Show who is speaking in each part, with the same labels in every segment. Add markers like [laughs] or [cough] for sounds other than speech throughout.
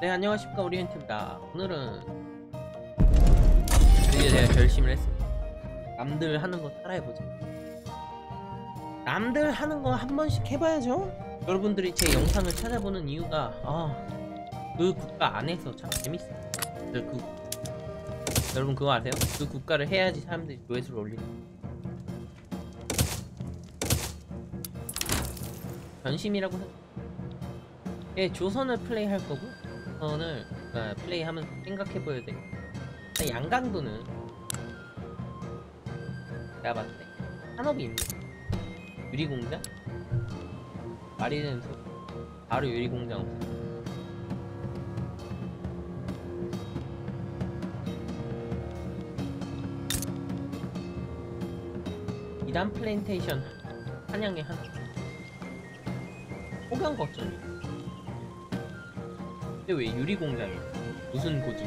Speaker 1: 네 안녕하십니까. 오리엔트입니다. 오늘은 드디어 제가 결심을 했습니다. 남들 하는 거 따라해보자 남들 하는 거 한 번씩 해봐야죠. 여러분들이 제 영상을 찾아보는 이유가 아그 국가 안에서 참 재밌어요. 그, 그 여러분 그거 아세요? 그 국가를 해야지 사람들이 조회수를 올리는 변심이라고 생각 예, 조선을 플레이할 거고 조 선을 어, 플레이하면서 생각해 보여야 돼. 양강도는 내가 봤을 때 산업이 있는 유리공장 말이 되는 소리 바로 유리공장 없어. 이단 플랜테이션 한양의 한 호강 거점 근데 왜 유리 공장이야? 무슨 고지?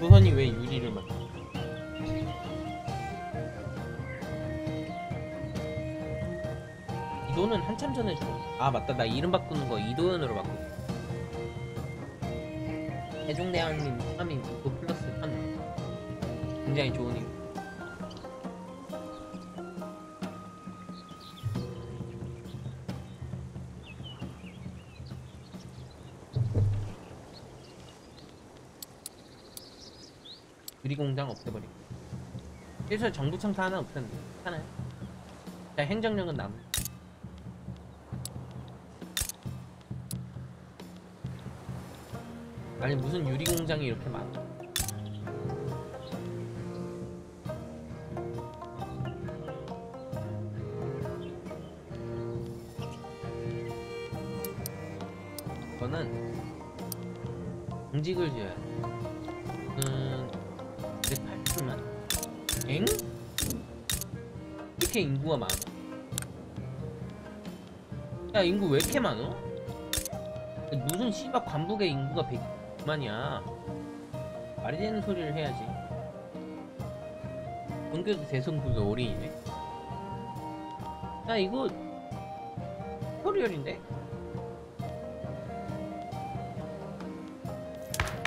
Speaker 1: 조선이 왜 유리를 만들어? 이도는 한참 전에 죽었어. 아 맞다 나 이름 바꾸는 거 이도현으로 바꾸고. 세종대왕님 하민 그 플러스 한 굉장히 좋은 이 공장 없애버리고. 실제 정부 청사 하나 없었는데 하나요? 자 행정력은 남. 아니 무슨 유리 공장이 이렇게 많아? 이거는 공직을 지어야 돼 이렇게 인구가 많아? 야 인구 왜 이렇게 많어? 무슨 씨발 관북의 인구가 100만이야 말이 되는 소리를 해야지 본교도 대성부도 어린이네 야 이거 튜토리얼인데?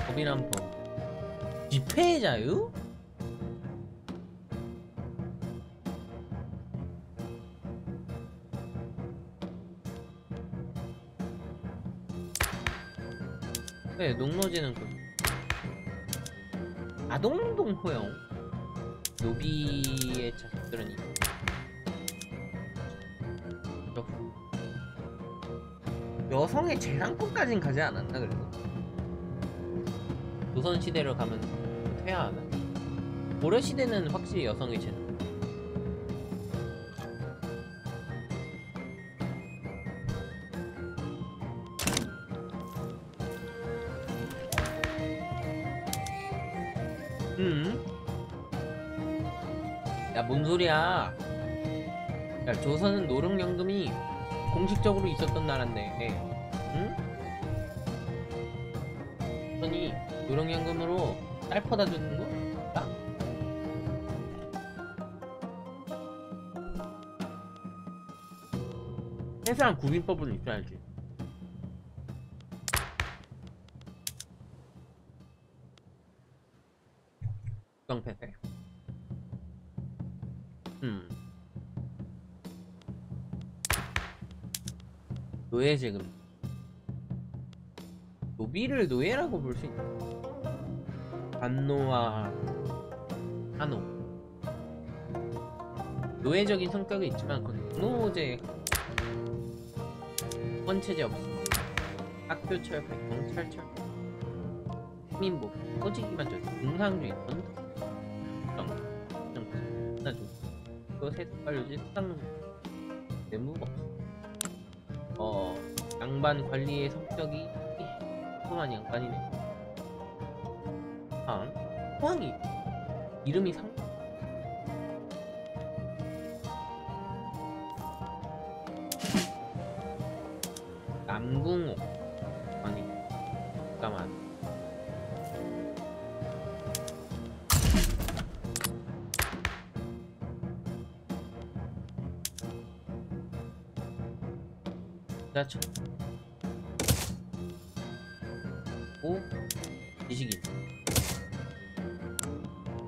Speaker 1: 법이란 법 집회의 자유? 네, 농노지는 그 아동동 호영. 노비의 자식들은 이거 여- 여성의 재산권까진 가지 않았나 그래도? 조선 시대로 가면 퇴화하나? 고려 시대는 확실히 여성의 재산 음. 야, 뭔 소리야? 야, 조선은 노령연금이 공식적으로 있었던 나라인데, 응? 조선이 노령연금으로 딸 퍼다 주는 거? 나? 세상 구빈법은 있어야지. 노예제금. 노비를 노예라고 볼 수 있나? 반노와 한노. 노예적인 성격이 있지만 그건 노제 헌체제 없습니다. 학교 철폐, 경찰 철폐, 시민복, 소지기만 저 공상주의 전투. 나죠. 그 색깔 유지 수상 내무가 없어. 어 양반 관리의 성격이 험한 양반이네. 한 호황이. 이름이 상 남궁옥 아니 잠깐만. 지하철 오 지식인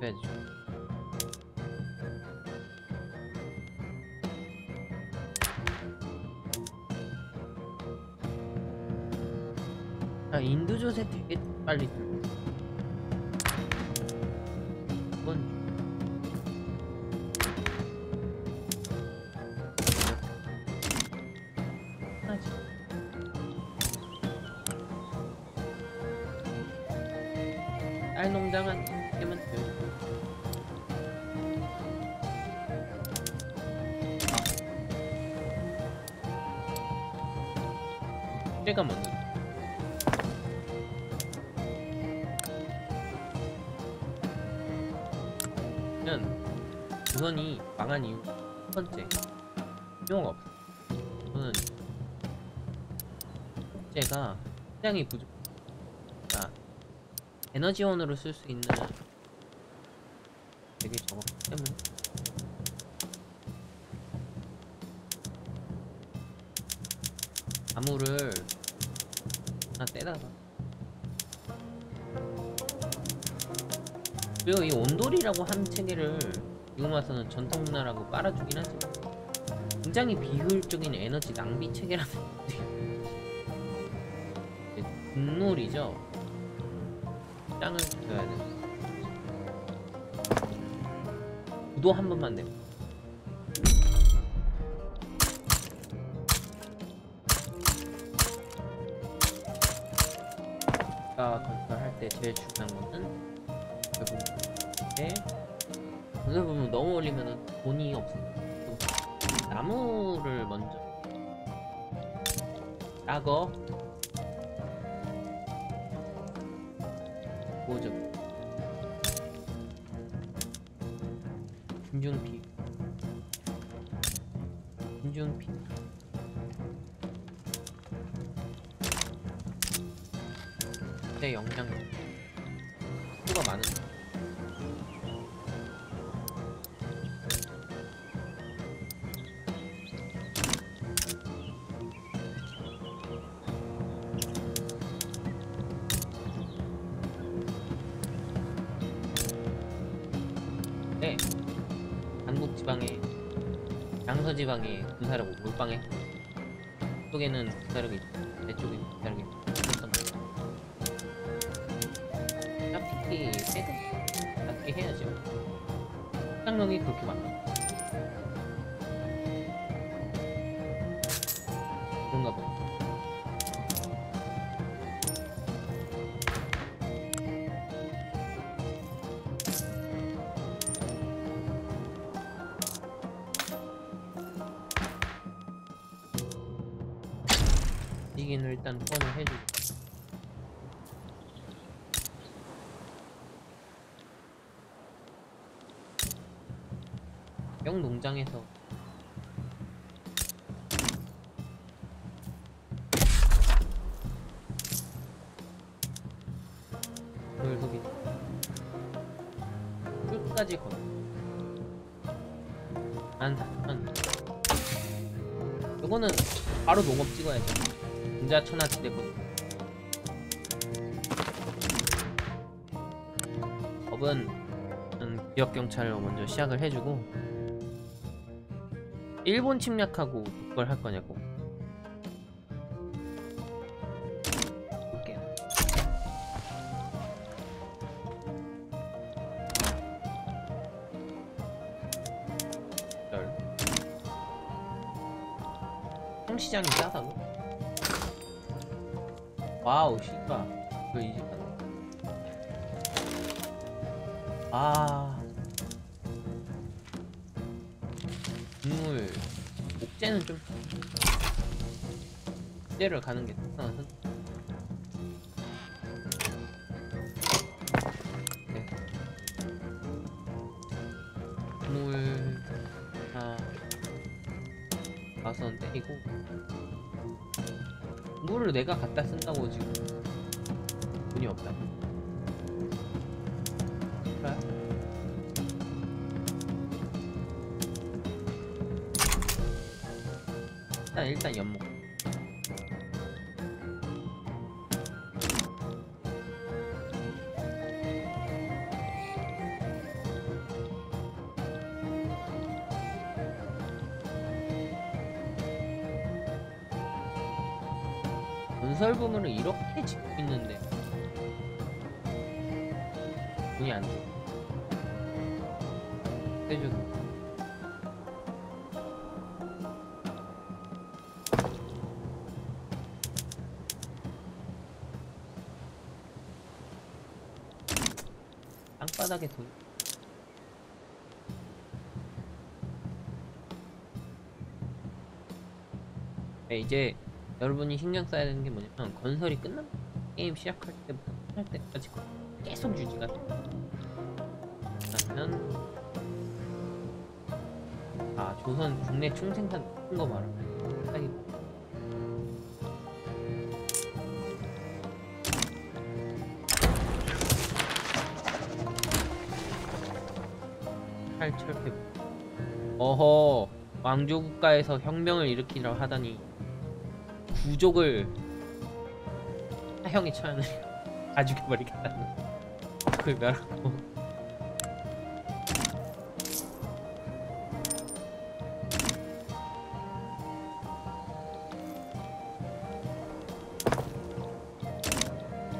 Speaker 1: 해야죠 아 인두조새 되게 빨리 들고 망한 이유 첫 번째 필요가 없어. 저는 첫째가 시장이 부족. 아 에너지원으로 쓸 수 있는 되게 적었기 때문에 나무를 하나 떼다가 그리고 이 온돌이라고 한 체계를 지금 와서는 전통 문화라고 깔아주긴 하지만 굉장히 비효율적인 에너지 낭비 체계라는 국놀이죠 땅을 줘야 돼. 구도 한 번만 내. 가 건설할 때 제일 중요한 거는 올리면은 돈이 없어. 나무를 먼저 따거 군사력고 물방에. 쪽에는 군사력이 이기는 일단 후원을 해주고. 영 농장에서. 물 소비 끝까지 걸. 안다 안 요거는 바로 농업 찍어야죠 공자 천하지대거든 법은 음, 지역경찰로 먼저 시작을 해주고 일본 침략하고 그걸 할 거냐고 옥제를 가는 게선 네. 국물 하나 가선 때리고 물을 내가 갖다 쓴다고 지금 돈이 없다. 그래? 일단 연목. 부문을 이렇게 짓고 있는데 돈이 안 줘. 해줘. 땅바닥에 돈. 네, 이제 여러분이 신경 써야 되는 게 뭐냐면 건설이 끝나 게임 시작할 때부터 끝날 때까지 계속 유지가 돼. 그러면 아 조선 국내 총생산 높은 거 말하면 딱이 탈철폐 어허 왕조 국가에서 혁명을 일으키려 하다니 부족을 사형에 처하는 다 죽여버리겠다는 그걸 멸하고.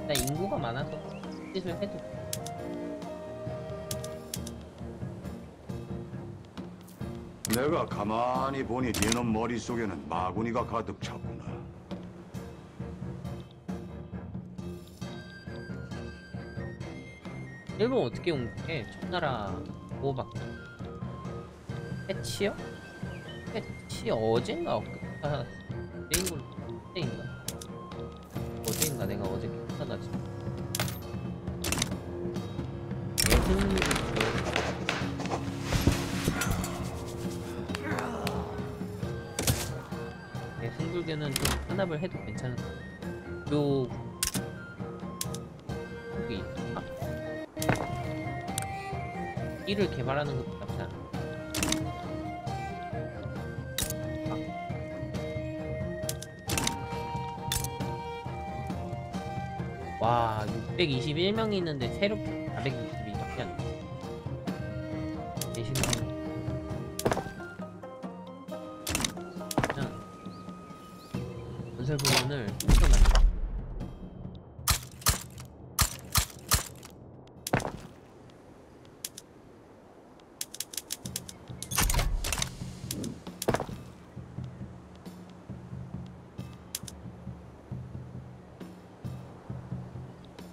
Speaker 1: 나 인구가 많아서 짓을 해도
Speaker 2: 내가 가만히 보니 네놈 머릿속에는 마구니가 가득 찼구
Speaker 1: 일본 어떻게 옮게 청나라 보호받고 패치요? 패치 어젠가? 엊그제인가 레인골 그때인가 어제인가 내가 어제 예승 네, 승불교는 좀 혼합을 해도 괜찮은 것 이를 개발하는 나쁘지 않아. 와, 621명이 있는데 새롭게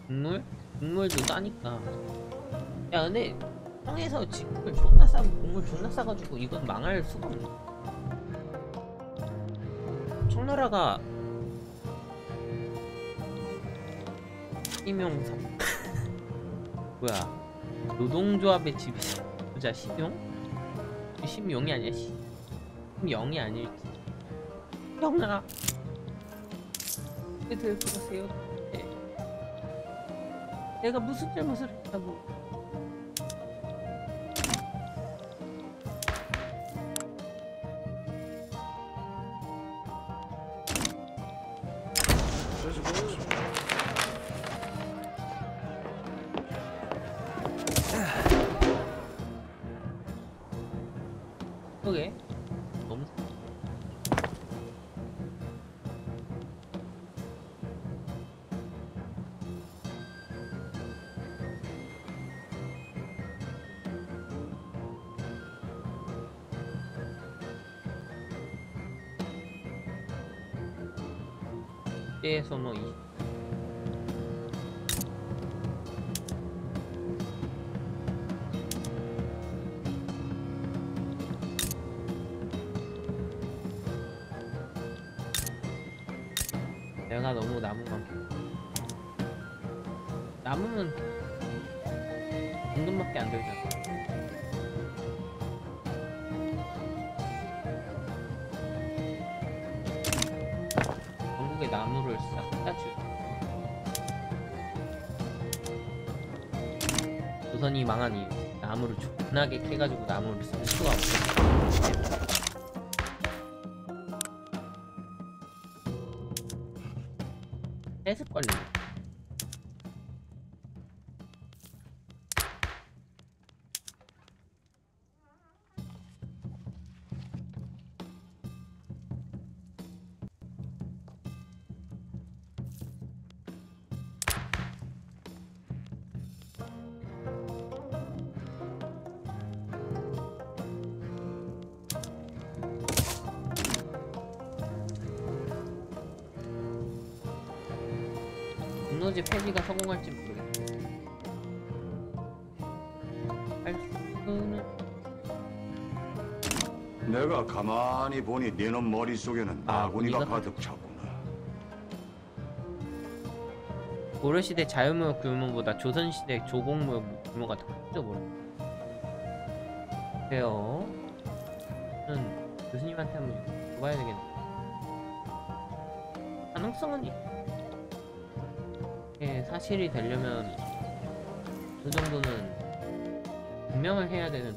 Speaker 1: 국물? 국물도 싸니까. 야 근데 형에서 직물 존나 싸고 국물 존나 싸가지고 이건 망할 수가 없네. 청나라가 심용사 [laughs] 뭐야? 노동조합의 집이 보자 심용? 심용이 아니야 시 심영이 아닐지. 형아. 애들 네. 내가 무슨 잘못을 했다고 때에서 전국의 나무를 싹다 주. 조선이 망한 이유 나무를 존나게 캐가지고 나무를 쓸 수가 없어.
Speaker 2: 가만히 보니 네놈 머릿속에는
Speaker 1: 아, 무늬가
Speaker 2: 가득 찼구나.
Speaker 1: 고려시대 자유무역 규모보다 조선시대 조공무역 규모가 더 크죠 모르 그래요. 저는 교수님한테 한번 봐야 되겠네. 가능성은 있... 이게 사실이 되려면 그 정도는 분명을 해야 되는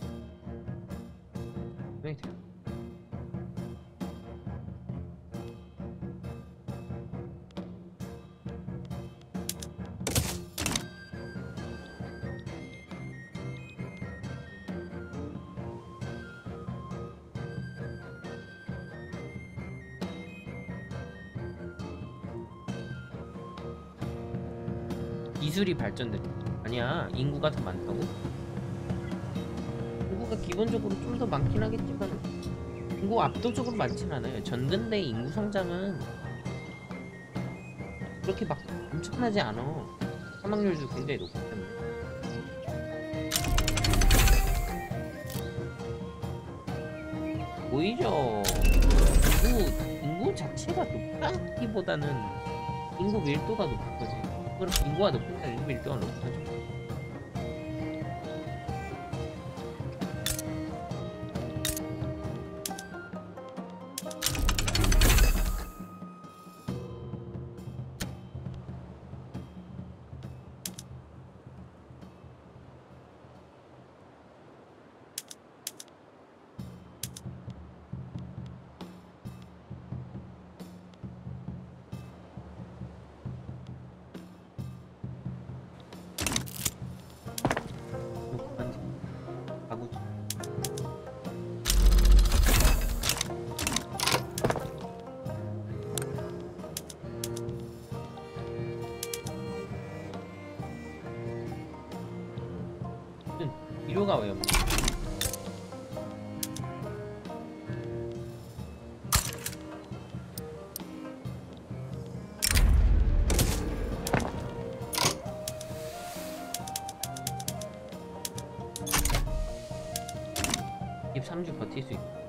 Speaker 1: 기술이 발전돼 아니야. 인구가 더 많다고? 인구가 기본적으로 좀 더 많긴 하겠지만 인구 압도적으로 많진 않아요. 전근대 인구 성장은 그렇게 막 엄청나지 않아. 사망률도 굉장히 높기 때문에. 오히려 인구, 인구 자체가 높다기보다는 인구 밀도가 높은 거지 그럼 인구가 높으니까 인구 높은 거 3주 버틸 수 있고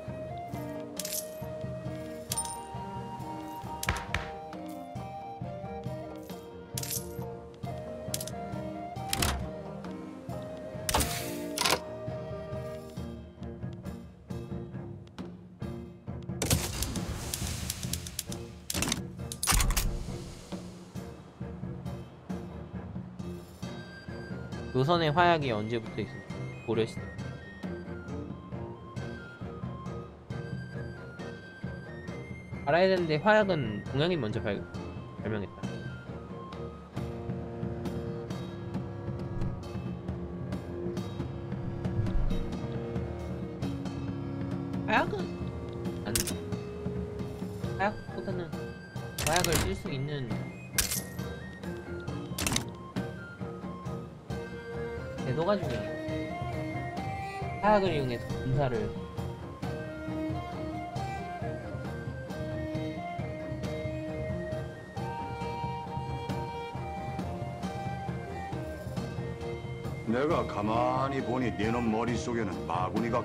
Speaker 1: 노선의 화약이 언제부터 있었어? 고려시대 알아야 되는데 화약은 동양이 먼저 발,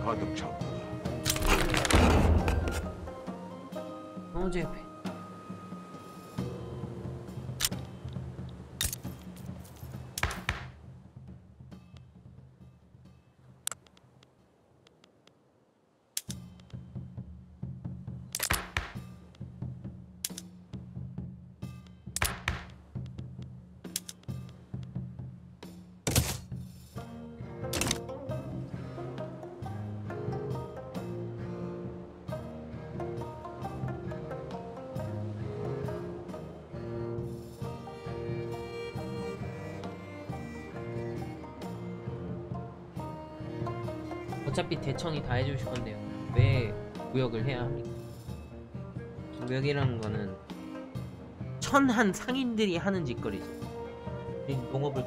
Speaker 2: 마구니
Speaker 1: 어차피 대청이 다 해주실 건데요. 왜 무역을 해야 합니까? 무역이라는 거는 천한 상인들이 하는 짓거리죠. 이 농업을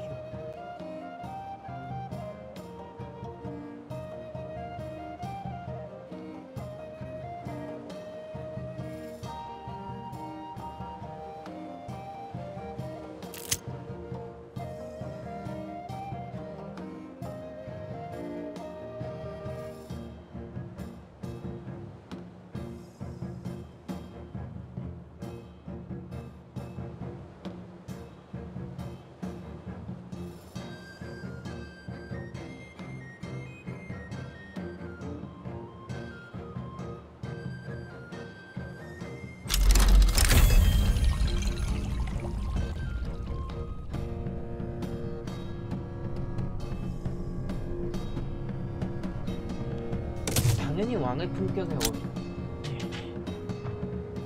Speaker 1: 왕의 품격에 어울려.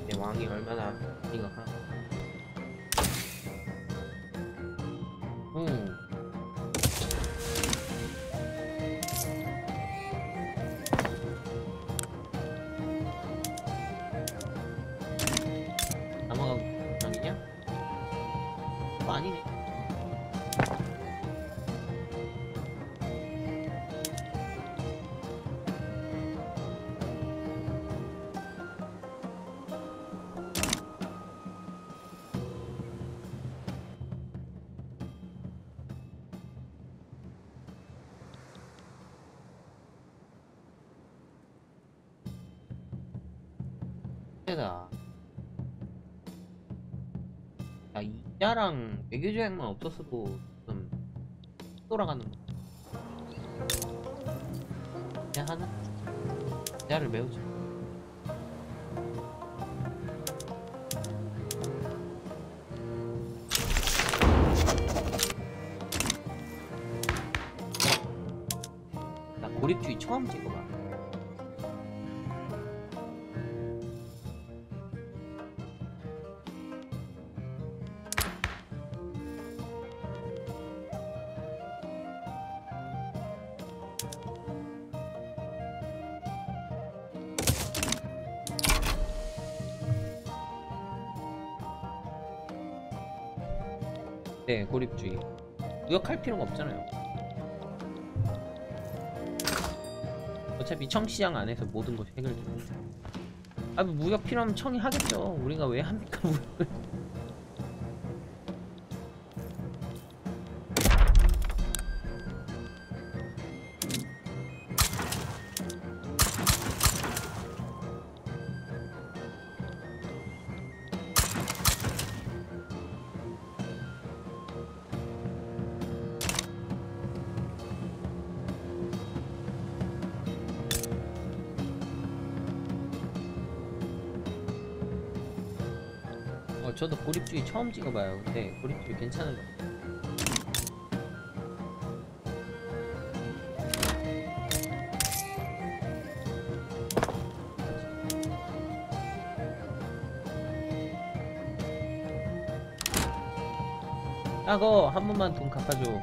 Speaker 1: 내 왕이 얼마나 생각하. 음. 이자랑 외교조약만 없었어도 좀 돌아가는 거. 이자 하나? 이자를 메우자. 나 고립주의 처음 찍어 네, 고립주의. 무역할 필요가 없잖아요. 어차피 청시장 안에서 모든 것이 해결됩니다. 아, 뭐 무역 필요하면 청이 하겠죠. 우리가 왜 합니까, [laughs] 무역을. 처음 찍어봐요. 근데 고립주의 괜찮은 것 같아요. 야거 한 번만 돈 갚아줘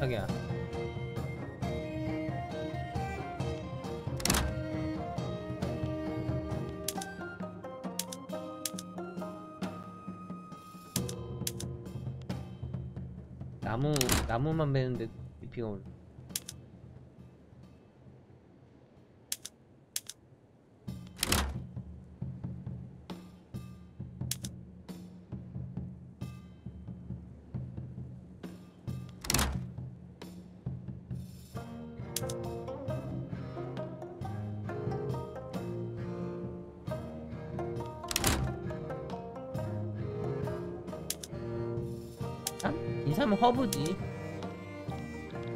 Speaker 1: 자기야 나무 나무만 베는데 비가 올라 참? 이 사람은 허브지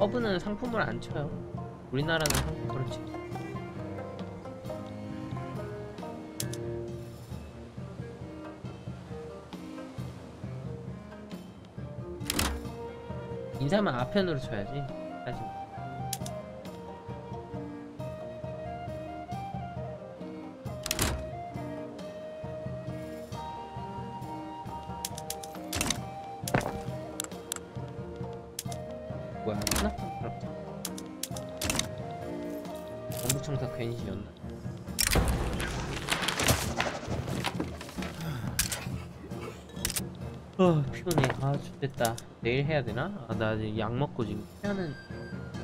Speaker 1: 허브는 상품을 안 쳐요. 우리나라는 상품 그렇지. 인사면 앞편으로 쳐야지. 사실 아 죽겠다. 내일 해야 되나? 아 나 이제 약 먹고 지금 피하는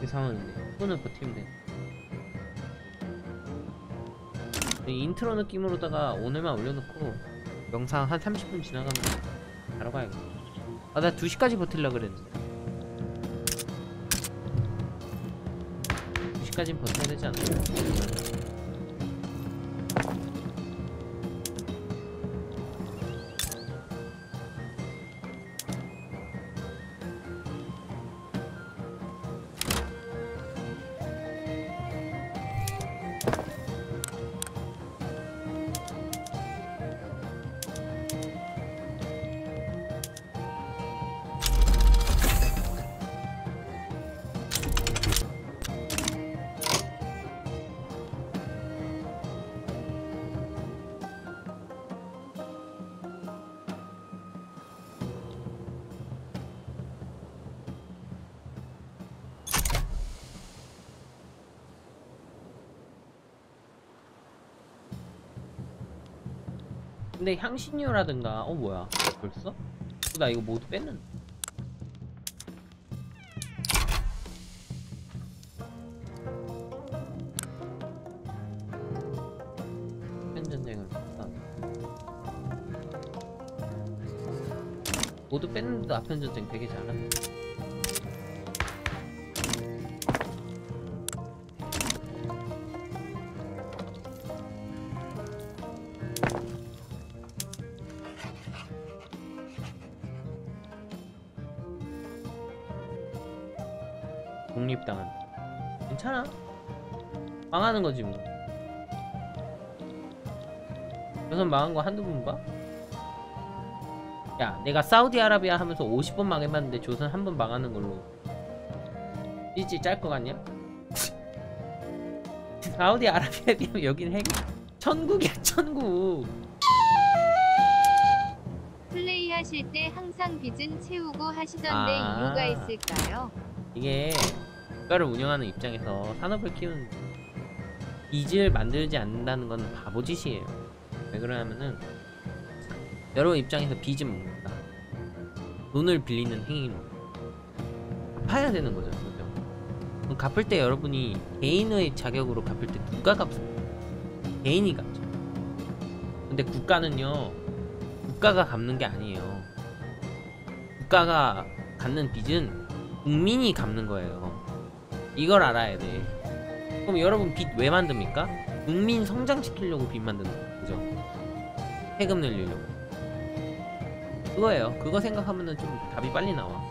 Speaker 1: 그 상황인데. 피곤을 버티면 돼. 이 인트로 느낌으로다가 오늘만 올려놓고 영상 한 30분 지나가면 바로 가야겠다. 아나 2시까지 버틸라 그랬는데. 2시까진 버텨야 되지 않나? 근데 향신료라든가 어 뭐야 벌써? 나 이거 모두 뺐는데 전쟁을 모두 뺐는데도 아편 전쟁 되게 잘하네. 50번 망한 거 한두 번 봐. 야 내가 사우디아라비아 하면서 50번 망해봤는데 조선 한 번 망하는 걸로 삐지 짤 거 같냐? [laughs] 사우디아라비아에 비하면 여긴 핵 천국이야 천국
Speaker 3: 플레이하실 때 항상 빚은 채우고 하시던데
Speaker 1: 아
Speaker 3: 이유가 있을까요?
Speaker 1: 이게 국가를 운영하는 입장에서 산업을 키우는 빚을 만들지 않는다는 건 바보짓이에요 왜 그러냐면은 여러분 입장에서 빚은 뭡니까? 돈을 빌리는 행위로 갚아야 되는 거죠 그죠? 갚을 때 여러분이 개인의 자격으로 갚을 때 누가 갚습니까? 개인이 갚죠 근데 국가는요 국가가 갚는 게 아니에요 국가가 갖는 빚은 국민이 갚는 거예요 이걸 알아야 돼 그럼 여러분 빚 왜 만듭니까? 국민 성장시키려고 빚 만드는 거죠? 세금 늘리려고. 그거예요. 그거 생각하면은 좀 답이 빨리 나와.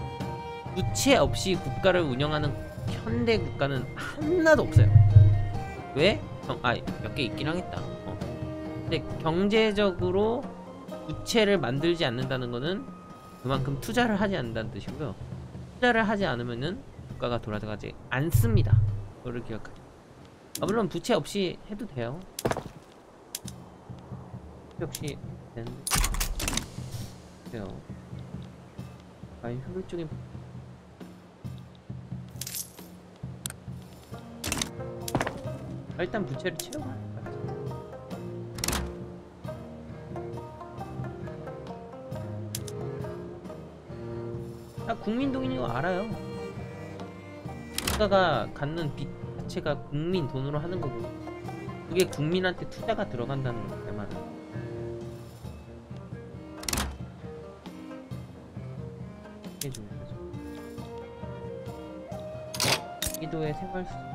Speaker 1: 부채 없이 국가를 운영하는 현대 국가는 하나도 없어요. 왜? 아몇 개 있긴 하겠다. 어. 근데 경제적으로 부채를 만들지 않는다는 거는 그만큼 투자를 하지 않는다는 뜻이고요. 투자를 하지 않으면은 국가가 돌아가지 않습니다. 그거를 기억하세요. 아, 물론 부채 없이 해도 돼요 되는데 돼요. 과연 효율적인 아, 일단 부채를 채우고 다 국민동인 이거 알아요. 국가가 갖는 빚 자체가 국민 돈으로 하는 거고 그게 국민한테 투자가 들어간다는 거 해주는 거죠. 기도의 생활 수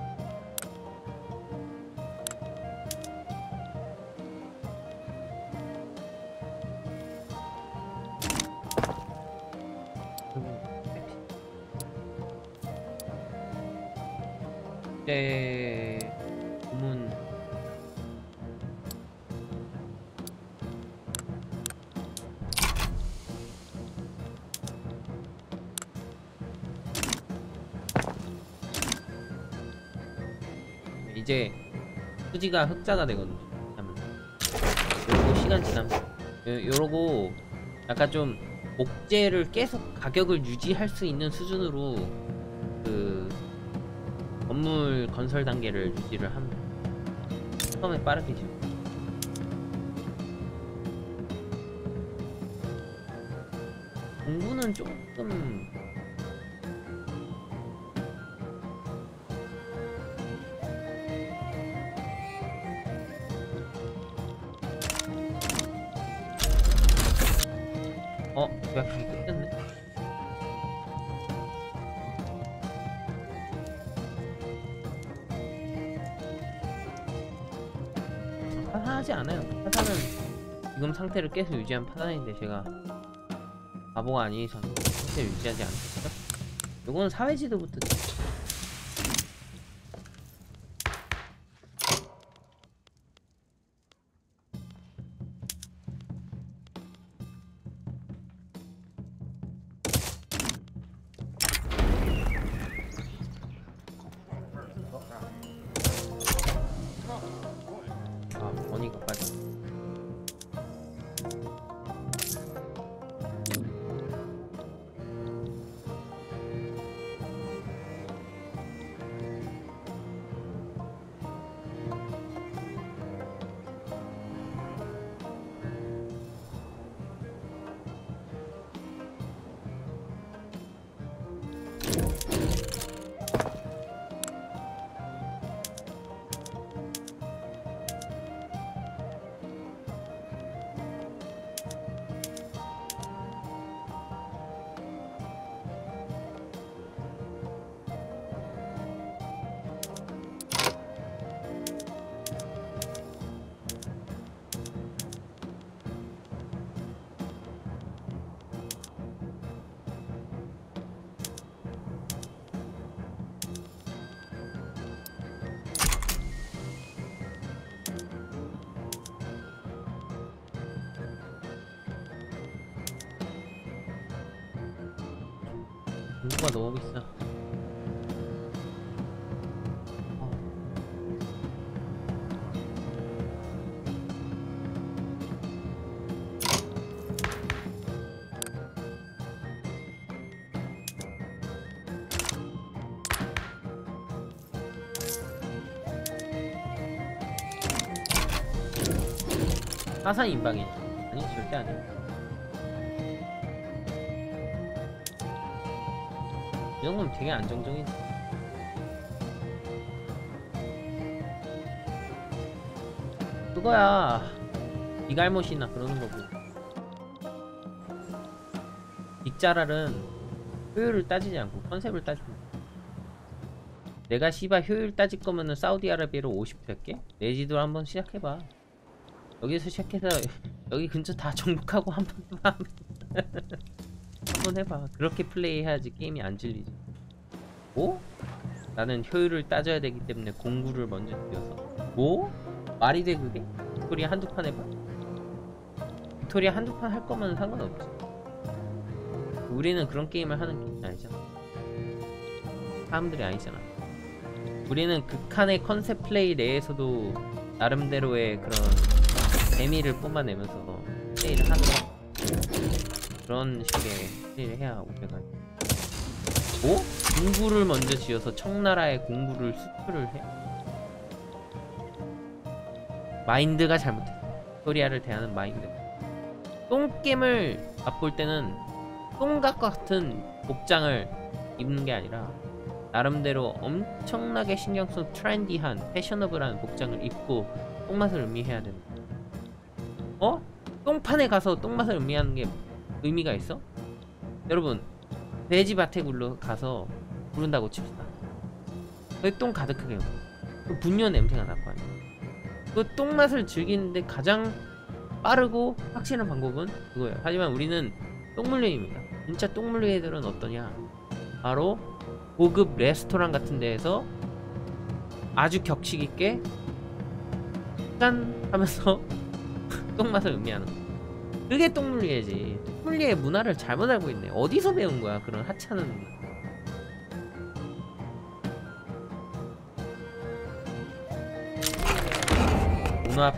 Speaker 1: 네 수지가 흑자가 되거든요. 하면. 요러고 시간 지나면 요- 요러고 약간 좀 목재를 계속 가격을 유지할 수 있는 수준으로 그 건물 건설 단계를 유지를 합니다. 처음에 빠르게 지고 공부는 조금 상태를 계속 유지한 파산인데 제가 바보가 아닌 이상 상태를 유지하지 않겠죠? 요거는 사회지도부터 너무 비싸. 어. 사산 인방이 아니 절대 아니야. 이 정도면 되게 안정적이지. 그거야. 이갈못이나 그러는 거고. 빅자랄은 효율을 따지지 않고 컨셉을 따지고. 내가 씨발 효율 따질 거면은 사우디아라비아로 50 할게? 내지도 한번 시작해봐. 여기서 시작해서 [laughs] 여기 근처 다 정복하고 한번 해봐. [laughs] 한번 해봐. 그렇게 플레이해야지 게임이 안 질리지. 뭐? 나는 효율을 따져야 되기 때문에 공구를 먼저 뛰어서. 뭐? 말이 돼 그게? 빅토리아 한두 판 해봐. 빅토리아 한두 판 할 거면 상관없지. 우리는 그런 게임을 하는 게임이 아니잖아. 사람들이 아니잖아. 우리는 극한의 컨셉 플레이 내에서도 나름대로의 그런 재미를 뿜어내면서 플레이를 하는 그런 식의 플레이를 해야 우리가 뭐? 공구를 먼저 지어서 청나라의 공구를 수출을 해? 마인드가 잘못됐어 코리아를 대하는 마인드 똥겜을 맛볼 때는 똥각 같은 복장을 입는 게 아니라 나름대로 엄청나게 신경 쓴 트렌디한 패셔너블한 복장을 입고 똥맛을 음미해야 된다 어? 똥판에 가서 똥맛을 음미하는 게 의미가 있어? 여러분 돼지 밭에 굴러 가서 부른다고 칩시다. 거기 똥 가득하게. 그 분뇨 냄새가 날 거 아니야. 그 똥맛을 즐기는데 가장 빠르고 확실한 방법은 그거예요. 하지만 우리는 똥물류입니다. 진짜 똥물류 애들은 어떠냐? 바로 고급 레스토랑 같은 데에서 아주 격식 있게 짠 하면서 [laughs] 똥맛을 음미하는 거. 그게 똥물리애지. 똥물리의 문화를 잘못 알고 있네. 어디서 배운 거야 그런 하찮은. 문화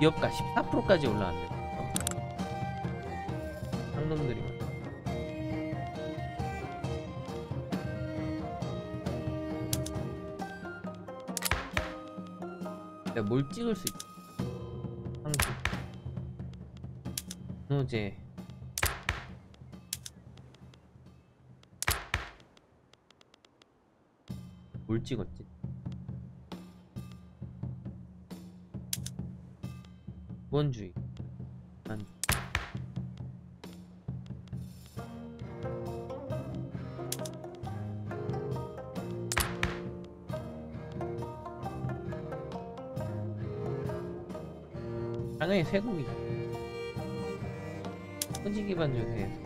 Speaker 1: 기업가 14%까지 올라왔네. 뭘 찍을 수 있지? 상수 노제 뭘 찍었지? 원주의 당연히 쇠고기 기반주에 대해서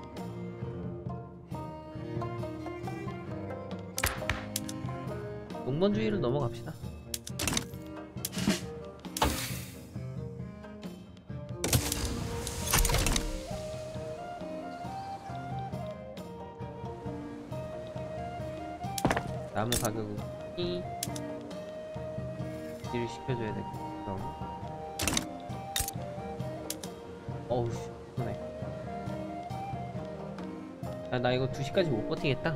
Speaker 1: 농번주의로 넘어갑시다. 나무 가격은 이. 딜을 시켜줘야 되겠다 나 이거 2시까지 못 버티겠다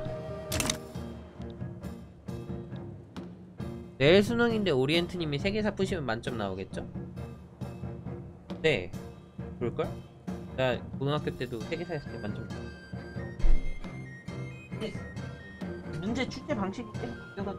Speaker 1: 내일 수능인데 오리엔트님이 세계사 푸시면 만점 나오겠죠? 네 그럴걸? 나 고등학교 때도 세계사 했을 때 만점 문제 출제 방식이 때가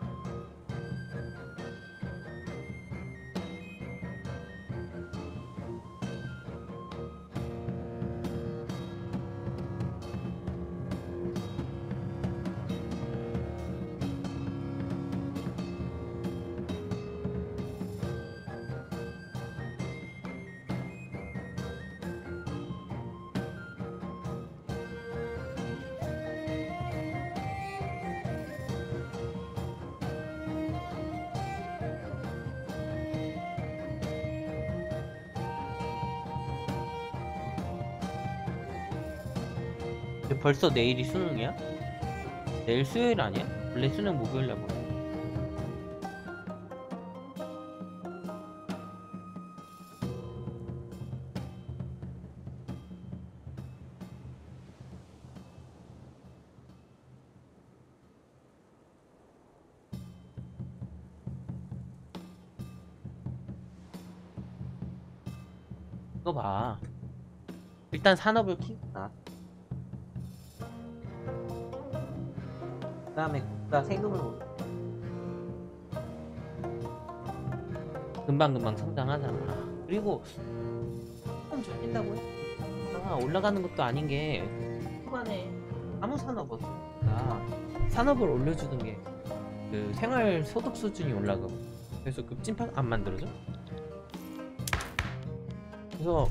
Speaker 1: 벌써 내일이 수능이야? 내일 수요일 아니야? 원래 수능 목요일날 뭐 이거 봐 일단 산업을 키우고 다음에 국가 세금을 올려 금방금방 성장하잖아. 그리고 조금 줄인다고 했잖아 올라가는 것도 아닌 게 초반에 아무 산업 없으니까 산업을 올려주는 게 그 생활 소득 수준이 올라가고. 그래서 급진판 안 만들어져? 그래서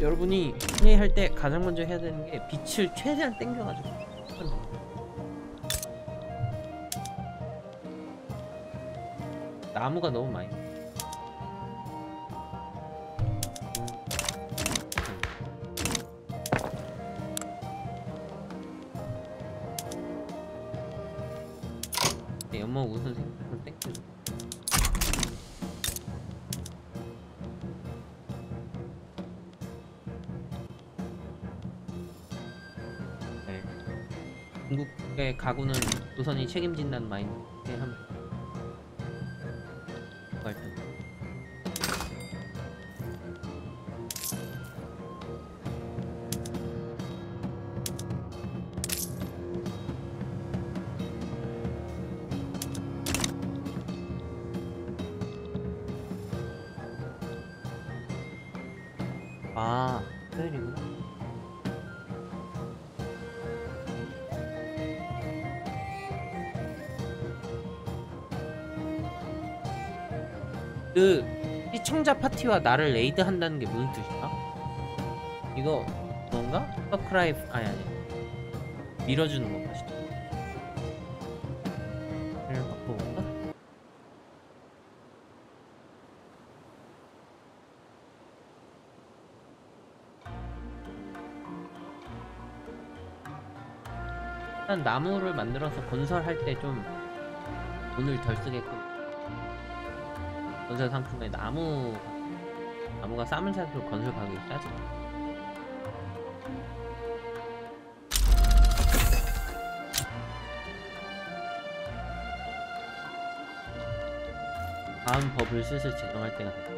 Speaker 1: 여러분이 플레이할 때 가장 먼저 해야 되는 게 빛을 최대한 땡겨가지고 나무가 너무 많이. 네, 연못 우선 생선 땡겨 네. 중국의 가구는 조선이 책임진다는 마인드 그 시청자 파티와 나를 레이드 한다는 게 무슨 뜻이야? 이거 뭔가? 서크라이브 아니 아니 밀어주는 건가 싶어. 를 바꿔볼까? 일단 나무를 만들어서 건설할 때 좀 돈을 덜 쓰게끔 건설 상품에 나무 나무가 싸면 살수록 건설 가격이 싸지. 다음 법을 슬슬 제정할 때가 됐다.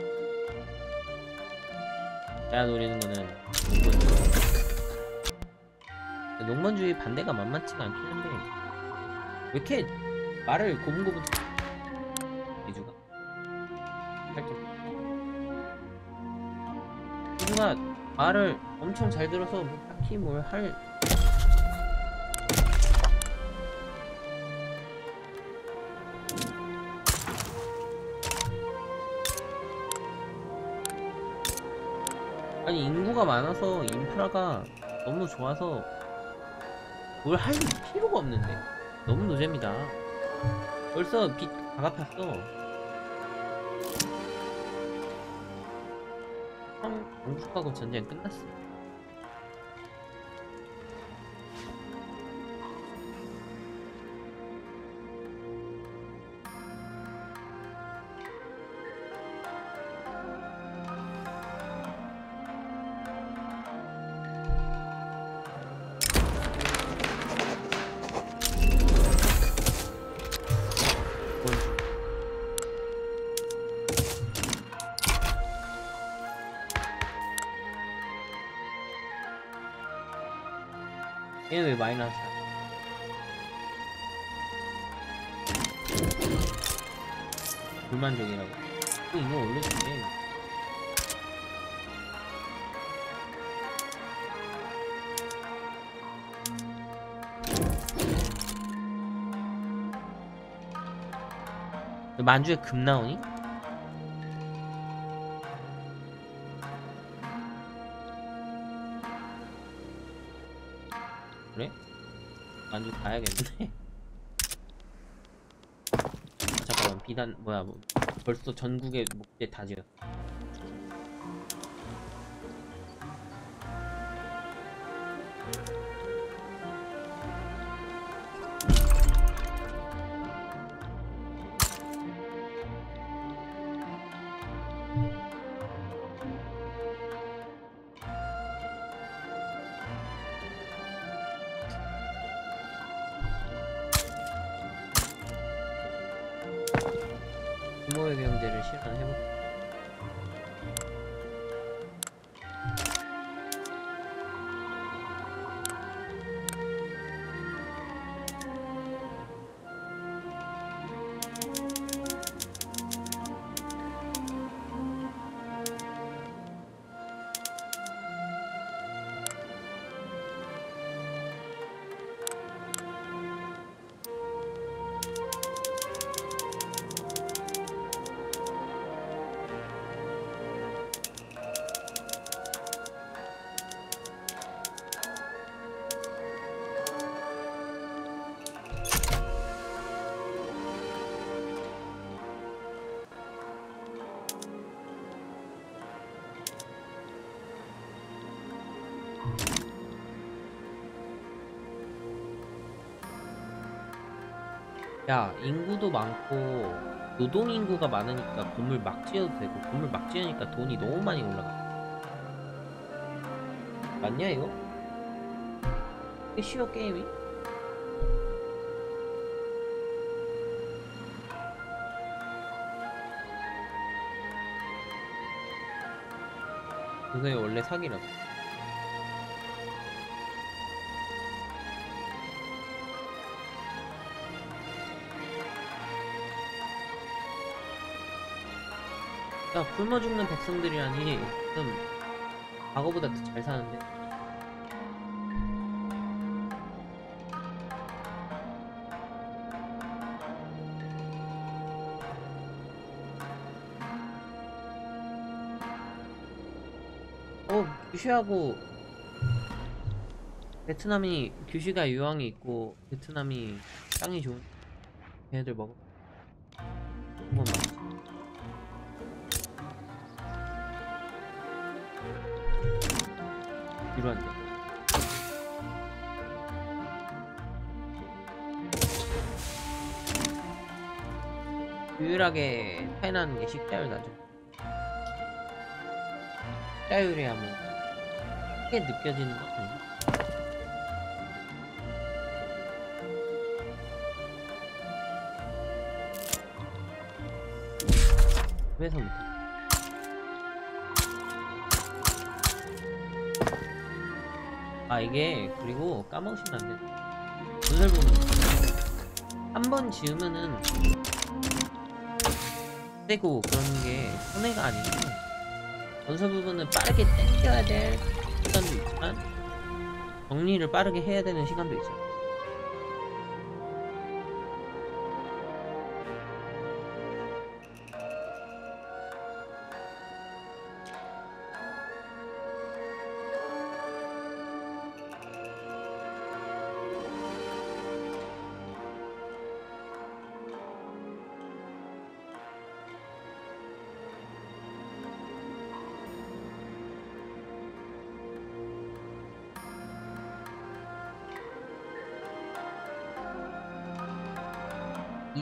Speaker 1: 내가 노리는 거는 농번주의. 농번주의 반대가 만만치가 않긴 한데 왜 이렇게 말을 고분고분 말을 엄청 잘 들어서 뭐 딱히 뭘 할 아니 인구가 많아서 인프라가 너무 좋아서 뭘 할 필요가 없는데. 너무 노잼이다. 벌써 빚 다 갚았어 형 영국하고 전쟁 끝났어 만주에 금 나오니? 그래? 만주 가야겠네. [laughs] 잠깐만 비단 뭐야 뭐 벌써 전국에 목재 다 지었어. 규모의 경제를 실현해볼까? 야 인구도 많고 노동 인구가 많으니까 건물 막 지어도 되고 건물 막 지으니까 돈이 너무 많이 올라가 맞냐 이거? 이게 쉬워 게임이? 그게 원래 사기라고 야 굶어 죽는 백성들이라니. 지금 과거보다 더 잘 사는데. 어 규슈하고 베트남이 규슈가 유황이 있고 베트남이 땅이 좋은 걔네들 먹어 유일하게 차이나는 게 식자율 나죠 식자율이 하면 크게 느껴지는 것? 왜서 못해? 아 이게 그리고 까먹으시면 안 돼. 전설 부분 한번 지으면은 세고 그런 게 손해가 아니고 전설 부분은 빠르게 땡겨야 될 시간도 있지만 정리를 빠르게 해야 되는 시간도 있어요.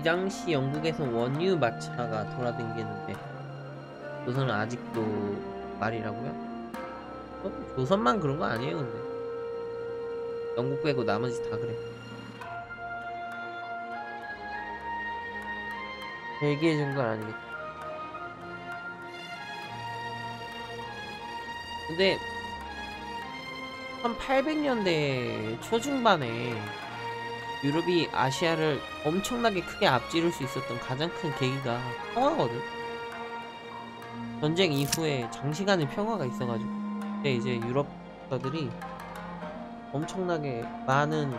Speaker 1: 이 당시 영국에서 원유 마차가 돌아다니는데 조선은 아직도 말이라고요? 어? 조선만 그런 거 아니에요 근데 영국 빼고 나머지 다 그래 얘기해 준 건 아니겠지 근데 1800년대 초중반에 유럽이 아시아를 엄청나게 크게 앞지를 수 있었던 가장 큰 계기가 평화거든. 전쟁 이후에 장시간의 평화가 있어가지고 그때 이제 유럽 국가들이 엄청나게 많은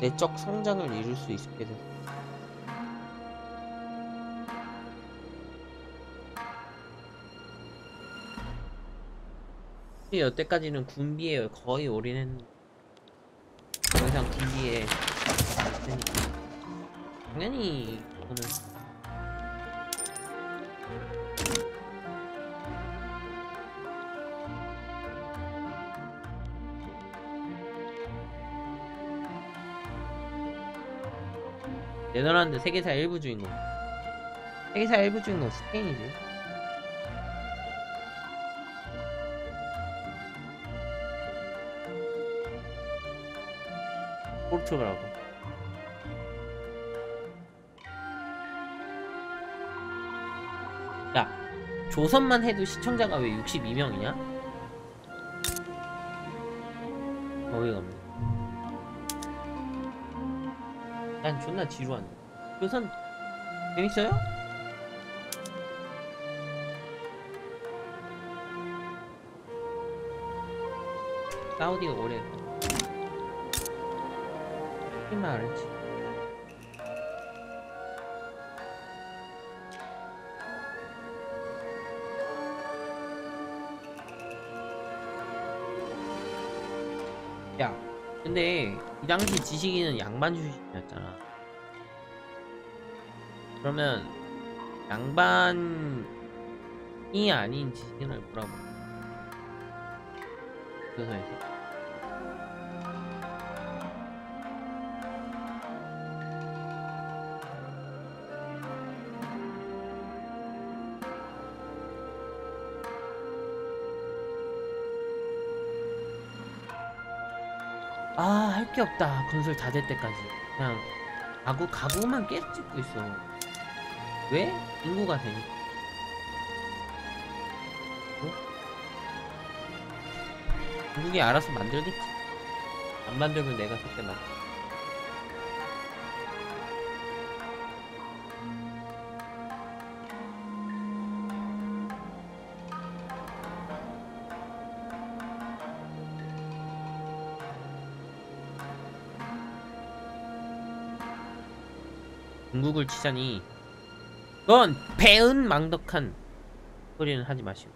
Speaker 1: 내적 성장을 이룰 수 있게 됐어. 여태까지는 군비에 거의 올인했는데 더 이상 군비에 안 쓰니까 당연히 저는 네덜란드 세계사 일부 주인공. 세계사 일부 주인공 스페인이지. 포르투갈하고 조선만 해도 시청자가 왜 62명이냐? 어이가 없네. 난 존나 지루한데. 조선 재밌어요? 사우디가 오래 얼마 안 했지 근데 이 당시 지식인은 양반 출신이었잖아. 그러면 양반이 아닌 지식인을 뭐라고? 교서에서 아, 할 게 없다. 건설 다 될 때까지. 그냥 가구 가구만 계속 짓고 있어. 왜? 인구가 되니까. 어? 중국이 알아서 만들겠지. 안 만들면 내가 그때 만. 중 국을 치자니 그건 배은망덕한 소리는 하지 마시오.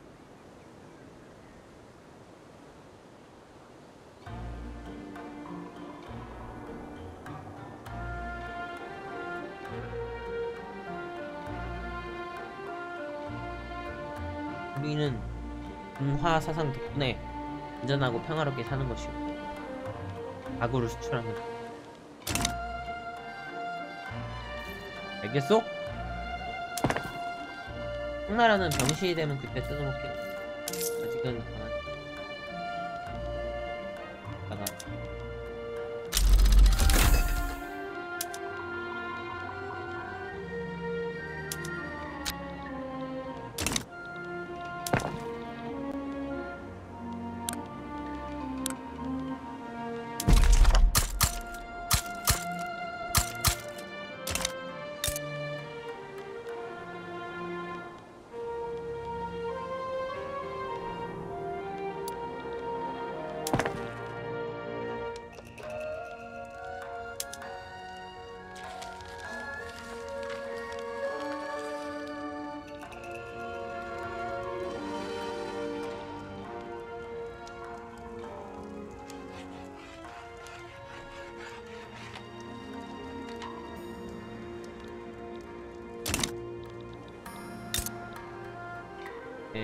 Speaker 1: 우리는 중화 사상 덕분에 안전하고 평화롭게 사는 것이오. 가구를 수출하는. 알겠어? 청나라는 병신이 되면 그때 뜯어먹게. 아직은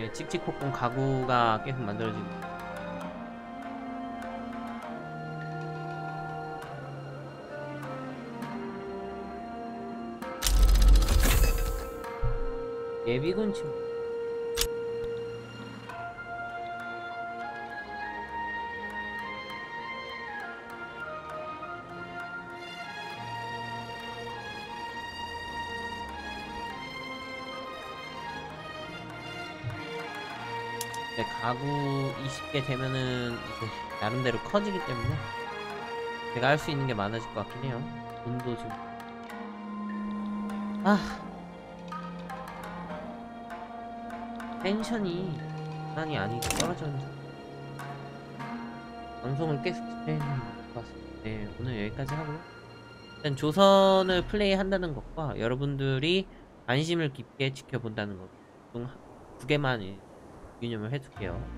Speaker 1: 네, 칙칙폭폭 가구가 계속 만들어지고 예비군 침 가구 20개 되면은 이제 나름대로 커지기 때문에 제가 할 수 있는 게 많아질 것 같긴 해요. 돈도 좀. 아. 텐션이 장난이 아니고 떨어졌는데. 방송을 계속 진행해야 될것 같습니다. 네, 오늘 여기까지 하고요. 일단 조선을 플레이한다는 것과 여러분들이 관심을 깊게 지켜본다는 것 중 두 개만 유념을 해둘게요.